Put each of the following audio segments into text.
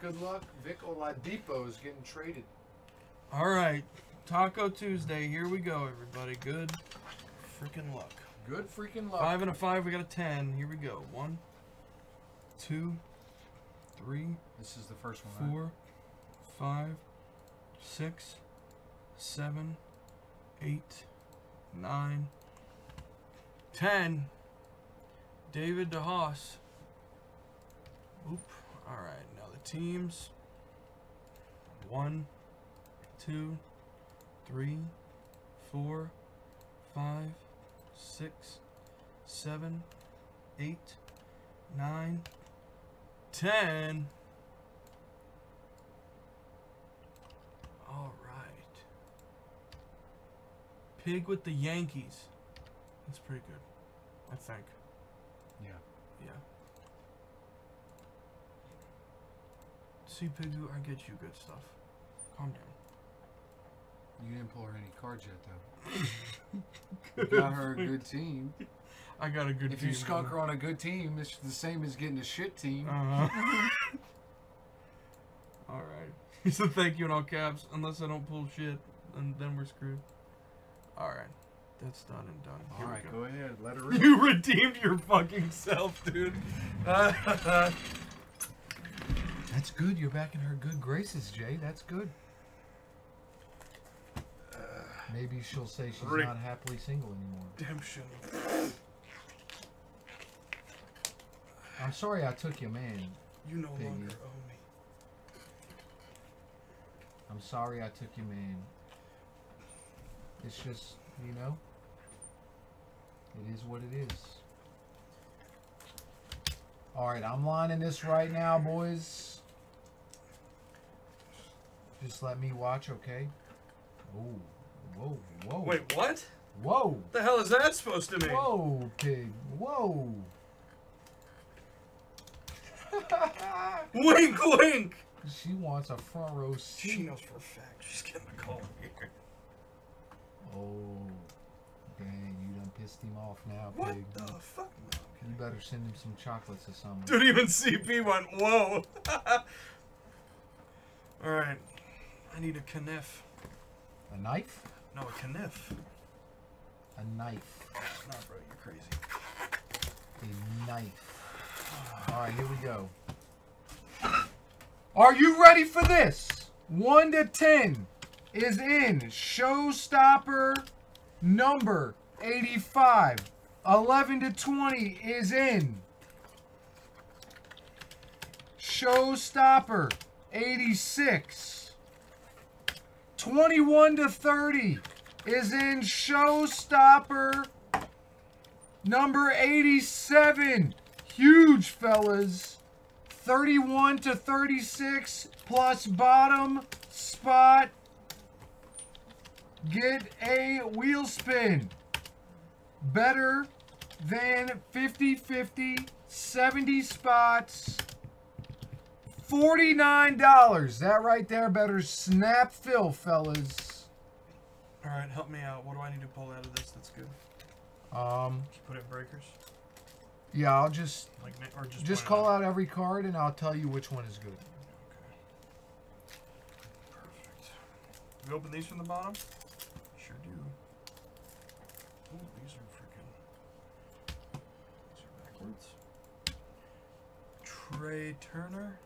good luck. Vic Oladipo is getting traded. All right, Taco Tuesday. Here we go, everybody. Good freaking luck. Good freaking luck. Five and a five. We got a ten. Here we go. One, two, three, This is the first one. right? four, five, six, seven, eight, nine, ten. David DeHaas. Oop. All right. Teams. One, two, three, four, five, six, seven, eight, nine, ten. All right. Pig with the Yankees. That's pretty good. I think. Yeah. Yeah. See, Pigu, I get you good stuff. Calm down. You didn't pull her any cards yet, though. You got her a good team. I got a good If team. you skunk her on a good team, it's the same as getting a shit team. Uh-huh. all right. He said thank you in all caps. Unless I don't pull shit, and then we're screwed. All right. That's done and done. All go. go ahead. Let her rip. You redeemed your fucking self, dude. That's good. You're back in her good graces, Jay. That's good. Maybe she'll say she's Rick. not happily single anymore. Redemption. I'm sorry I took you, man. You no Piggy. longer owe me. I'm sorry I took you, man. It's just, you know, it is what it is. All right, I'm lining this right now, boys. Just let me watch, okay? Oh, whoa, whoa. Wait, what? Whoa, What the hell is that supposed to mean? whoa, pig. Whoa. Wink, wink. she wants a front row She seat. knows for a fact she's getting a call here. Oh, dang, you done pissed him off now, What pig. the fuck? No, You better send him some chocolates or something. Dude, even CP went, whoa. Alright. I need a kniff. A knife? No, a kniff. A knife. No, bro, you're crazy. A knife. Alright, here we go. Are you ready for this? 1 to 10 is in Showstopper number 85. 11 to 20 is in Showstopper 86. 21 to 30 is in Showstopper number 87. Huge, fellas. 31 to 36 plus bottom spot. Get a wheel spin. Better than 50 50, 70 spots. $49. That right there better snap fill, fellas. Alright, help me out. What do I need to pull out of this that's good? Um, Just put it in breakers? yeah, I'll just Like, or just just call out every card and I'll tell you which one is good. Okay. Perfect. We open these from the bottom? Sure do. Ooh, these are freaking. These are backwards. Trea Turner.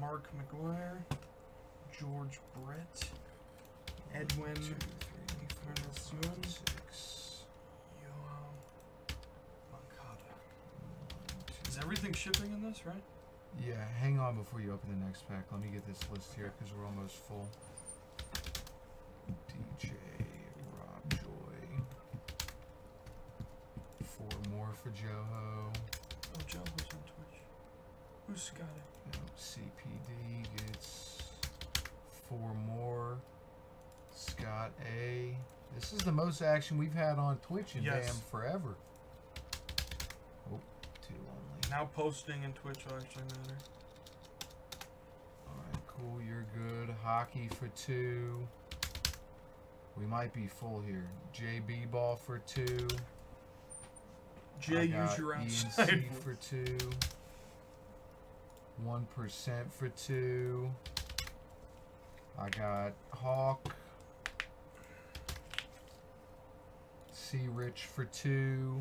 Mark McGwire. George Brett. Edwin Encarnacion. Six. Yoan Moncada. Is everything shipping in this, right? Yeah, hang on before you open the next pack. Let me get this list here because we're almost full. DJ Rob Joy. Four more for Joho. Oh, Joe was on Twitch. Who's got it? CPD gets four more. Scott A. This is the most action we've had on Twitch in Yes. damn forever. Oh, two only. Now posting and Twitch will actually matter. Alright, cool, you're good. Hockey for two. We might be full here. JB ball for two. Jay, use your ENC outside. for two. One percent for two. I got Hawk. Sea Rich for two.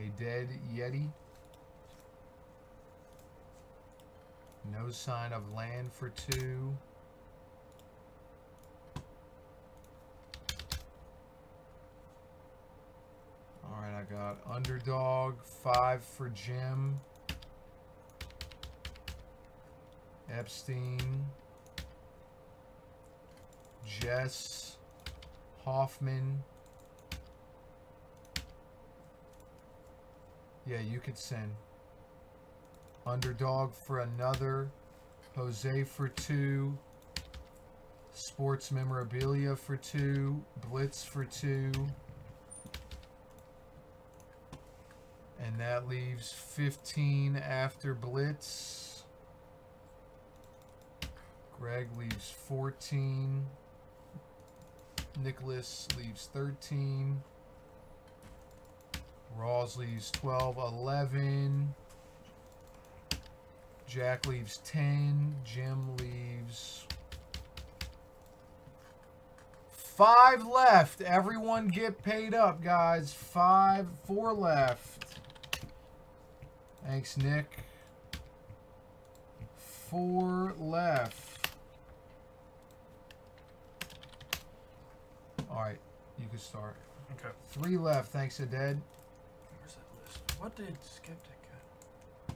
A dead Yeti. No sign of land for two. Alright, I got underdog, five for Jim. Epstein. Jess. Hoffman. Yeah, you could send. Underdog for another. Jose for two. Sports memorabilia for two. Blitz for two. And that leaves 15 after Blitz. Greg leaves 14. Nicholas leaves 13. Rawls leaves 12, 11. Jack leaves 10. Jim leaves 5 left. Everyone get paid up, guys. 5, 4 left. Thanks, Nick. 4 left. Alright, you can start. Okay. 3 left, thanks to Dead. Where's that list? What did Skeptic get?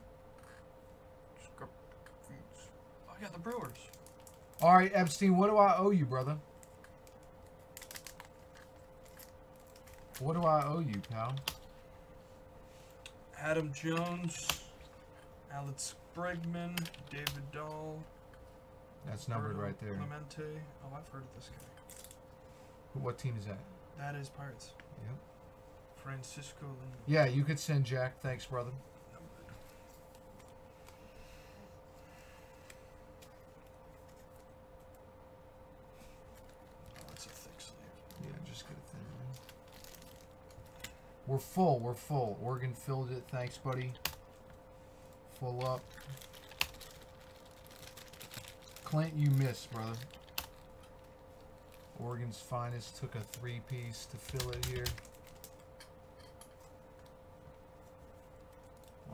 Oh, yeah, the Brewers. Alright, Epstein, what do I owe you, brother? What do I owe you, pal? Adam Jones, Alex Bregman, David Dahl. That's numbered Roberto right there. Clemente. Oh, I've heard of this guy. What team is that? That is Pirates. Yep. Francisco Lindor. Yeah, you could send Jack. Thanks, brother. Oh, that's a thick sleeve. Yeah, just get a thin. We're full. We're full. Oregon filled it. Thanks, buddy. Full up. Clint, you missed, brother. Oregon's finest took a three piece to fill it here.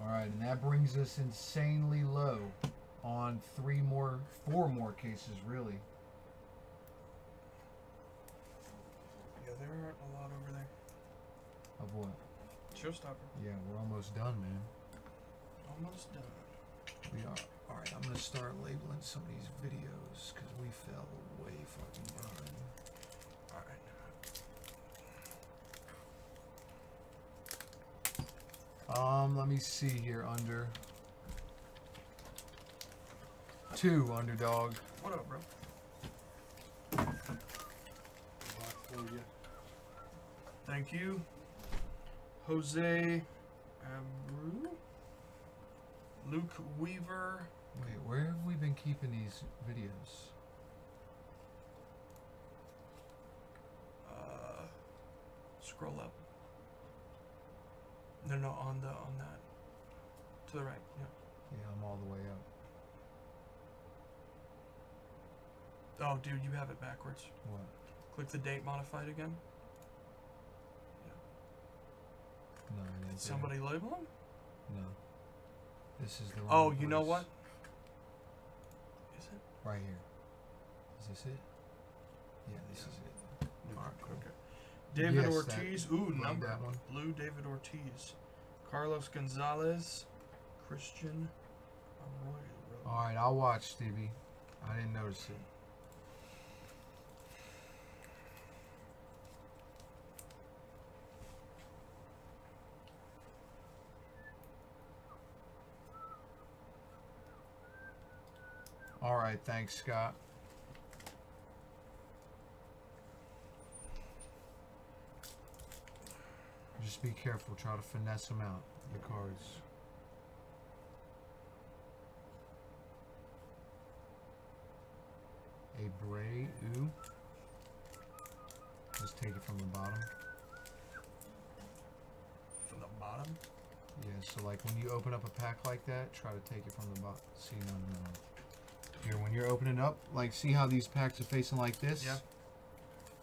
Alright, and that brings us insanely low on three more, four more cases, really. Yeah, there aren't a lot over there. Of what? Showstopper. Yeah, we're almost done, man. Almost done. We are. Alright, I'm gonna start labeling some of these videos because we fell way fucking behind. Alright. Um, let me see here under. Two underdog. What up, bro? You. Thank you. Jose Abreu. Luke Weaver. Wait, where have we been keeping these videos? Uh, scroll up. No, no, on the on that. To the right. Yeah. Yeah, I'm all the way up. Oh, dude, you have it backwards. What? Click the date modified again. No, it ain't Did there. somebody label them? No. This is the oh, wrong Oh, you know what? Is it? Right here. Is this it? Yeah, this is it. Cool. Okay. David Yes, that- Ortiz. Ooh, number that one. blue. David Ortiz. Carlos Gonzalez. Christian Arroyo. Alright, I'll watch, Stevie. I didn't notice it. Alright, thanks, Scott. Just be careful, try to finesse them out, the cards. A Bray Ooh. Just take it from the bottom. From the bottom. Yeah, so like when you open up a pack like that, try to take it from the bottom. See, no, no, no. Here, when you're opening up, like, see how these packs are facing like this? Yeah.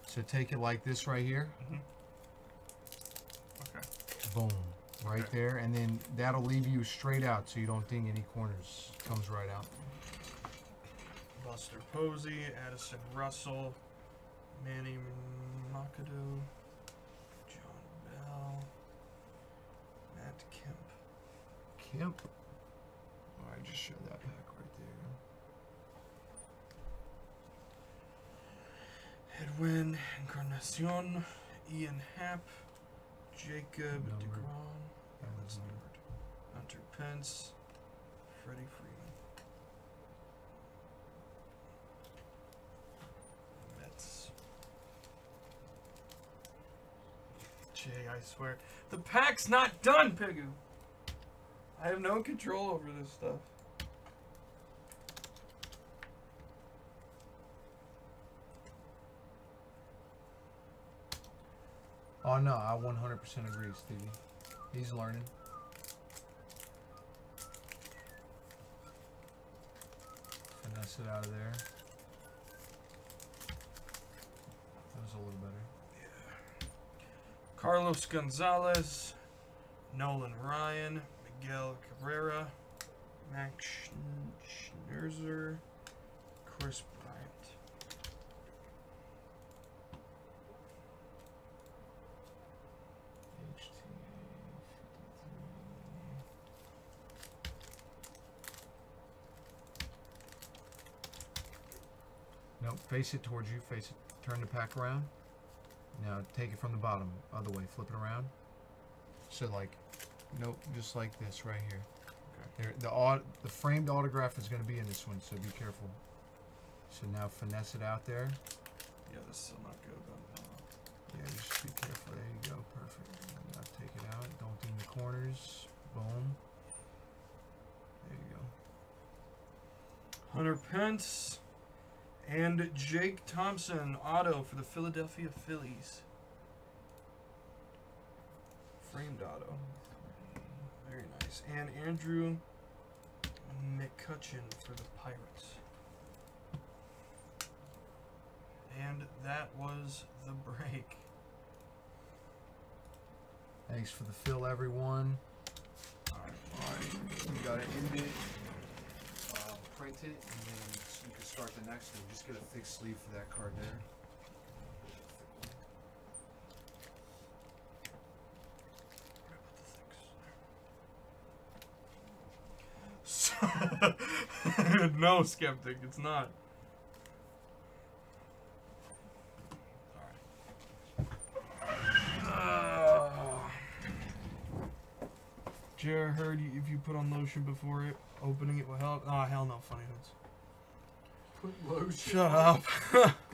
So take it like this right here. Okay. Boom. Right Okay. there. And then that'll leave you straight out so you don't ding any corners. Comes right out. Buster Posey, Addison Russell, Manny Machado, John Bell, Matt Kemp. Kemp. Oh, Alright, just show that pack right there. Edwin Encarnacion, Ian Happ, Jacob Numbered. DeGrom, That that's numbered. numbered. Hunter Pence, Freddie Freeman. Mets. Jay, I swear. The pack's not done, Pegu! I have no control over this stuff. Oh no, I 100% agree, Stevie. He's learning. Finesse it out of there. That was a little better. Yeah. Carlos Gonzalez, Nolan Ryan, Miguel Cabrera, Max Scherzer, Chris Nope, face it towards you. Face it. Turn the pack around. Now take it from the bottom, other way. Flip it around. So like, nope, just like this right here. Okay. There, the au- the framed autograph is going to be in this one, so be careful. So now finesse it out there. Yeah, this is still not good, but uh, Yeah, just be careful. There you go. Perfect. Now take it out. Don't ding the corners. Boom. There you go. Hunter Pence and Jake Thompson auto for the Philadelphia Phillies. Framed auto. Very nice. And Andrew McCutchen for the Pirates. And that was the break. Thanks for the fill, everyone. Alright. Alright, you got to end it, uh, print it, and then s- you can start the next one. Just get a thick sleeve for that card there. no, skeptic, it's not. Jared heard you, if you put on lotion before it, opening it will help. Oh, hell no, funny hoods. Shut up.